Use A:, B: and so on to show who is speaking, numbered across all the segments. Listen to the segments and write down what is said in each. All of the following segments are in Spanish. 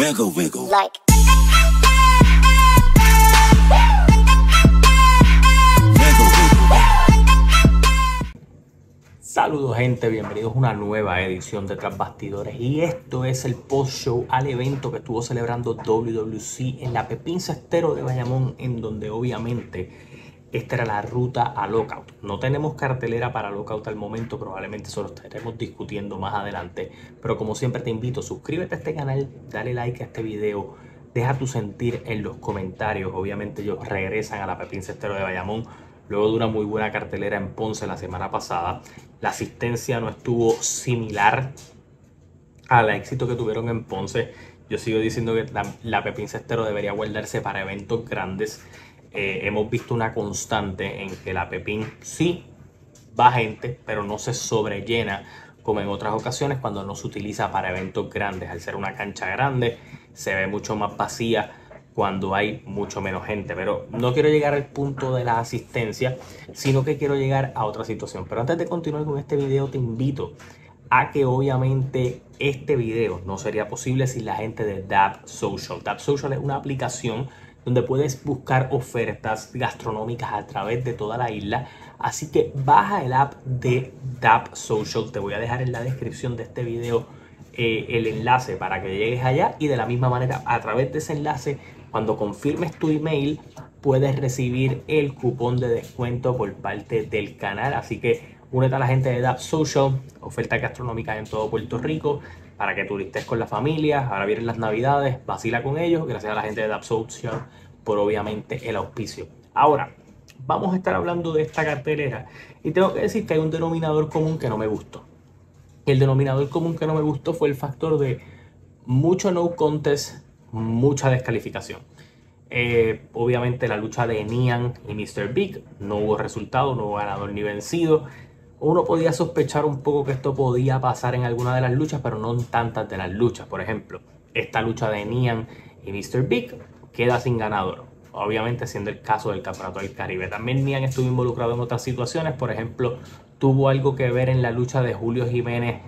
A: wiggle, wiggle.
B: like
A: Wiggle, wiggle.
C: Saludos gente, bienvenidos a una nueva edición de Tras Bastidores y esto es el post-show al evento que estuvo celebrando WWC en la Pepín Cestero de Bayamón en donde obviamente esta era la ruta a Lockout. No tenemos cartelera para Lockout al momento, probablemente eso lo estaremos discutiendo más adelante, pero como siempre te invito, suscríbete a este canal, dale like a este video, deja tu sentir en los comentarios, obviamente ellos regresan a la Pepín Cestero de Bayamón luego de una muy buena cartelera en Ponce la semana pasada. La asistencia no estuvo similar al éxito que tuvieron en Ponce. Yo sigo diciendo que la, la Pepín Cestero debería guardarse para eventos grandes. Eh, hemos visto una constante en que la Pepín sí va gente, pero no se sobrellena como en otras ocasiones cuando no se utiliza para eventos grandes. Al ser una cancha grande, se ve mucho más vacía cuando hay mucho menos gente. Pero no quiero llegar al punto de la asistencia, sino que quiero llegar a otra situación. Pero antes de continuar con este video, te invito a que obviamente este video no sería posible sin la gente de Dab Social. Dab Social es una aplicación donde puedes buscar ofertas gastronómicas a través de toda la isla. Así que baja el app de Dab Social. Te voy a dejar en la descripción de este video eh, el enlace para que llegues allá y de la misma manera a través de ese enlace cuando confirmes tu email puedes recibir el cupón de descuento por parte del canal así que únete a la gente de Dab Social oferta gastronómica en todo Puerto Rico para que turistes con la familia ahora vienen las navidades vacila con ellos gracias a la gente de Social por obviamente el auspicio ahora vamos a estar hablando de esta cartelera y tengo que decir que hay un denominador común que no me gustó el denominador común que no me gustó fue el factor de mucho no contest, mucha descalificación. Eh, obviamente la lucha de Nian y Mr. Big no hubo resultado, no hubo ganador ni vencido. Uno podía sospechar un poco que esto podía pasar en alguna de las luchas, pero no en tantas de las luchas. Por ejemplo, esta lucha de Nian y Mr. Big queda sin ganador. Obviamente siendo el caso del Campeonato del Caribe. También Nian estuvo involucrado en otras situaciones. Por ejemplo, tuvo algo que ver en la lucha de Julio Jiménez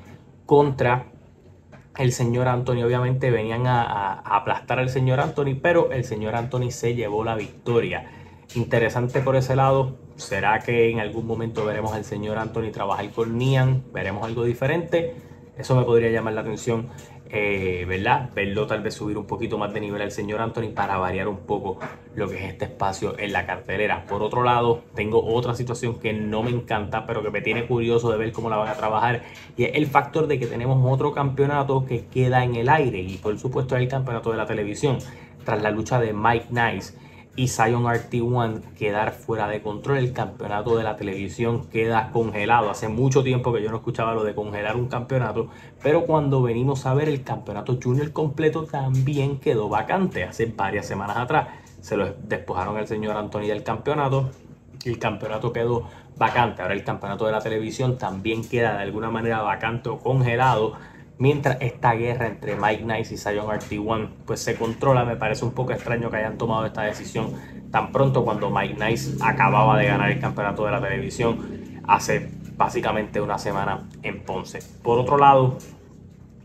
C: contra el señor Anthony. Obviamente venían a, a- aplastar al señor Anthony, pero el señor Anthony se llevó la victoria. Interesante por ese lado. ¿Será que en algún momento veremos al señor Anthony trabajar con Nian? ¿Veremos algo diferente? Eso me podría llamar la atención, eh, ¿verdad? Verlo tal vez subir un poquito más de nivel al señor Anthony para variar un poco lo que es este espacio en la cartelera. Por otro lado, tengo otra situación que no me encanta, pero que me tiene curioso de ver cómo la van a trabajar. Y es el factor de que tenemos otro campeonato que queda en el aire. Y por supuesto es el campeonato de la televisión. Tras la lucha de Mike Nice y Zion RT1 quedar fuera de control. El campeonato de la televisión queda congelado. Hace mucho tiempo que yo no escuchaba lo de congelar un campeonato, pero cuando venimos a ver el campeonato junior completo también quedó vacante hace varias semanas atrás. Se lo despojaron al señor Anthony del campeonato el campeonato quedó vacante. Ahora el campeonato de la televisión también queda de alguna manera vacante o congelado. Mientras esta guerra entre Mike Nice y Zion RT1 pues se controla, me parece un poco extraño que hayan tomado esta decisión tan pronto cuando Mike Nice acababa de ganar el campeonato de la televisión hace básicamente una semana en Ponce. Por otro lado,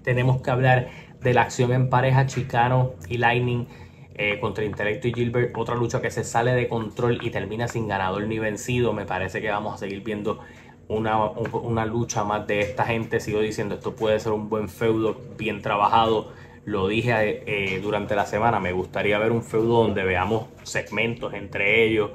C: tenemos que hablar de la acción en pareja Chicano y Lightning eh, contra Intelecto y Gilbert. Otra lucha que se sale de control y termina sin ganador ni vencido. Me parece que vamos a seguir viendo una, un- una lucha más de esta gente. Sigo diciendo, esto puede ser un buen feudo, bien trabajado. Lo dije eh, durante la semana, me gustaría ver un feudo donde veamos segmentos entre ellos.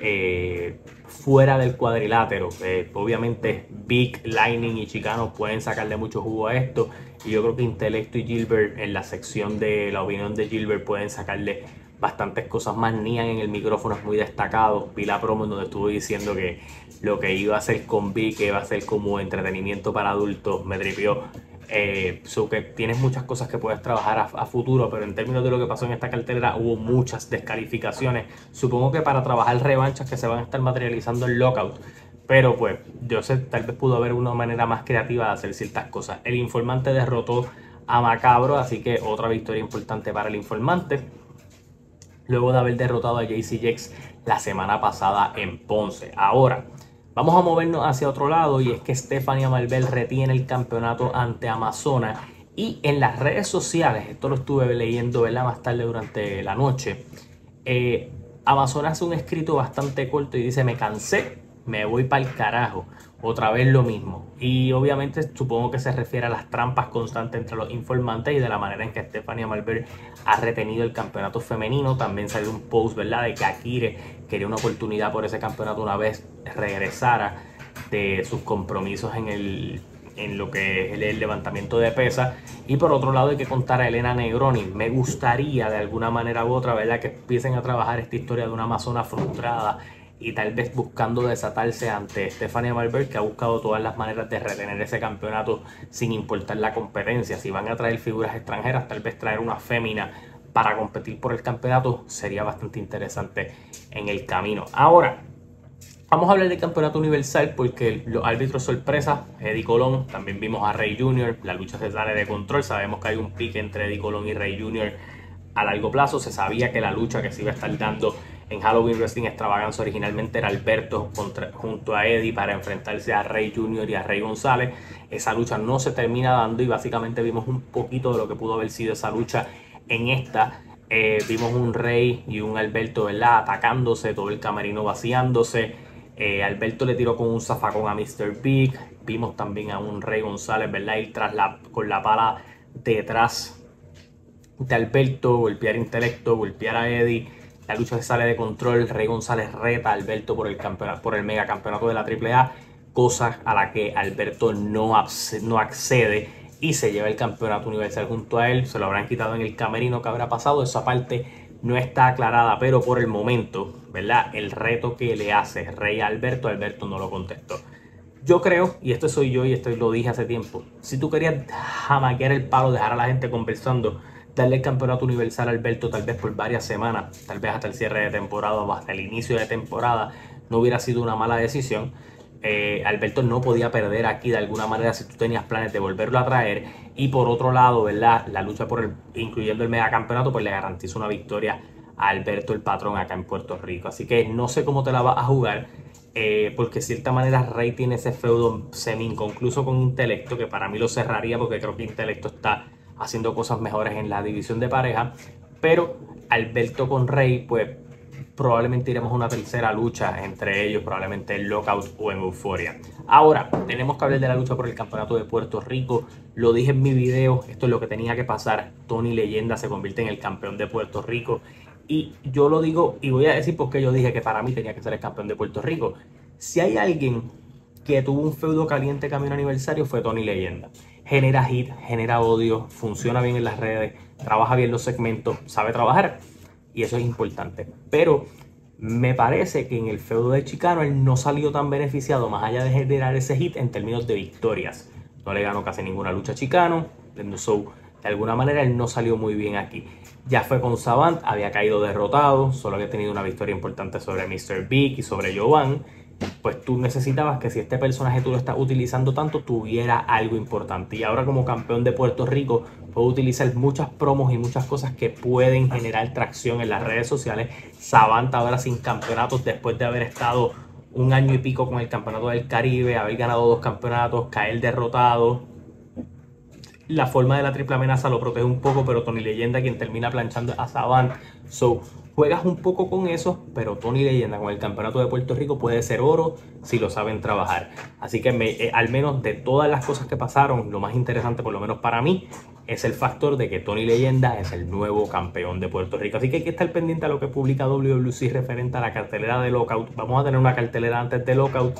C: eh, fuera del cuadrilátero. Eh, obviamente Big, Lightning y Chicano pueden sacarle mucho jugo a esto. Y yo creo que Intelecto y Gilbert en la sección de la opinión de Gilbert pueden sacarle bastantes cosas más. Nian en el micrófono es muy destacado. Vi la promo en donde estuvo diciendo que lo que iba a hacer con Big, que iba a ser como entretenimiento para adultos, me tripió. Eh, que tienes muchas cosas que puedes trabajar a, a futuro, pero en términos de lo que pasó en esta cartelera hubo muchas descalificaciones. Supongo que para trabajar revanchas que se van a estar materializando en Lockout. Pero pues, yo sé, tal vez pudo haber una manera más creativa de hacer ciertas cosas. El informante derrotó a Macabro, así que otra victoria importante para el informante. Luego de haber derrotado a JC Jex la semana pasada en Ponce. Ahora, vamos a movernos hacia otro lado y es que Stephanie Marvel retiene el campeonato ante Amazona Y en las redes sociales, esto lo estuve leyendo ¿verdad? más tarde durante la noche, eh, hace un escrito bastante corto y dice, me cansé, me voy para el carajo, otra vez lo mismo. Y obviamente supongo que se refiere a las trampas constantes entre los informantes y de la manera en que Stephanie Malver ha retenido el campeonato femenino. También salió un post, ¿verdad?, de que Akire quería una oportunidad por ese campeonato una vez regresara de sus compromisos en el en lo que es el levantamiento de pesas. Y por otro lado hay que contar a Elena Negroni. Me gustaría de alguna manera u otra, ¿verdad? Que empiecen a trabajar esta historia de una amazona frustrada y tal vez buscando desatarse ante Stephanie Malberg que ha buscado todas las maneras de retener ese campeonato sin importar la competencia. Si van a traer figuras extranjeras, tal vez traer una fémina para competir por el campeonato sería bastante interesante en el camino. Ahora, Vamos a hablar del campeonato universal porque los árbitros sorpresa, Eddie Colón, también vimos a Rey Jr., la lucha se sale de control, sabemos que hay un pique entre Eddie Colón y Rey Jr. a largo plazo, se sabía que la lucha que se iba a estar dando en Halloween Wrestling Extravaganza originalmente era Alberto junto a Eddie para enfrentarse a Rey Jr. y a Rey González. Esa lucha no se termina dando y básicamente vimos un poquito de lo que pudo haber sido esa lucha en esta. Eh, vimos un Rey y un Alberto, ¿verdad? Atacándose, todo el camerino vaciándose. Eh, Alberto le tiró con un zafacón a Mr. Big. Vimos también a un Rey González, ¿verdad? Ir tras la, con la pala detrás de Alberto, golpear intelecto, golpear a Eddie. La lucha se sale de control. Rey González reta a Alberto por el, campeonato, por el megacampeonato de la AAA, cosa a la que Alberto no, accede y se lleva el campeonato universal junto a él. Se lo habrán quitado en el camerino que habrá pasado. Esa parte no está aclarada, pero por el momento, ¿verdad? El reto que le hace Rey Alberto, Alberto no lo contestó. Yo creo, y esto soy yo y esto lo dije hace tiempo, si tú querías jamaquear el palo, dejar a la gente conversando, darle el campeonato universal a Alberto tal vez por varias semanas, tal vez hasta el cierre de temporada o hasta el inicio de temporada, no hubiera sido una mala decisión. Eh, Alberto no podía perder aquí de alguna manera si tú tenías planes de volverlo a traer. Y por otro lado, ¿verdad? La lucha por el, incluyendo el megacampeonato, pues le garantiza una victoria a Alberto el patrón acá en Puerto Rico. Así que no sé cómo te la vas a jugar. Eh, porque de cierta manera Rey tiene ese feudo semi inconcluso con Intelecto, que para mí lo cerraría porque creo que Intelecto está haciendo cosas mejores en la división de pareja. Pero Alberto con Rey, pues probablemente iremos a una tercera lucha entre ellos, probablemente en Lockout o en Euforia. Ahora, tenemos que hablar de la lucha por el campeonato de Puerto Rico. Lo dije en mi video, esto es lo que tenía que pasar. Tony Leyenda se convierte en el campeón de Puerto Rico. Y yo lo digo, y voy a decir por qué yo dije que para mí tenía que ser el campeón de Puerto Rico. Si hay alguien que tuvo un feudo caliente camino aniversario fue Tony Leyenda. Genera hit, genera odio, funciona bien en las redes, trabaja bien los segmentos, sabe trabajar y eso es importante. Pero me parece que en el feudo de Chicano él no salió tan beneficiado, más allá de generar ese hit en términos de victorias. No le ganó casi ninguna lucha a Chicano, de alguna manera él no salió muy bien aquí. Ya fue con Savant, había caído derrotado, solo había tenido una victoria importante sobre Mr. Big y sobre Jovan pues tú necesitabas que si este personaje tú lo estás utilizando tanto, tuviera algo importante. Y ahora como campeón de Puerto Rico, puedo utilizar muchas promos y muchas cosas que pueden generar tracción en las redes sociales. Savanta ahora sin campeonatos después de haber estado un año y pico con el campeonato del Caribe, haber ganado dos campeonatos, caer derrotado. La forma de la triple amenaza lo protege un poco, pero Tony Leyenda quien termina planchando a Savant. So, Juegas un poco con eso, pero Tony Leyenda con el campeonato de Puerto Rico puede ser oro si lo saben trabajar. Así que eh, al menos de todas las cosas que pasaron, lo más interesante, por lo menos para mí, es el factor de que Tony Leyenda es el nuevo campeón de Puerto Rico. Así que hay que estar pendiente a lo que publica WWC referente a la cartelera de Lockout. Vamos a tener una cartelera antes de Lockout.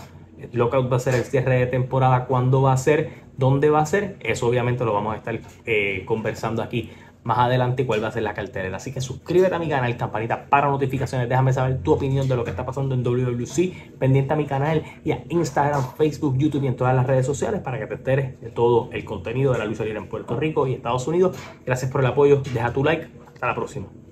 C: Lockout va a ser el cierre de temporada. ¿Cuándo va a ser? ¿Dónde va a ser? Eso obviamente lo vamos a estar eh, conversando aquí más adelante cuál va a ser la cartelera. Así que suscríbete a mi canal, campanita para notificaciones. Déjame saber tu opinión de lo que está pasando en WWC. Pendiente a mi canal y a Instagram, Facebook, YouTube y en todas las redes sociales para que te enteres de todo el contenido de la lucha libre en Puerto Rico y Estados Unidos. Gracias por el apoyo. Deja tu like. Hasta la próxima.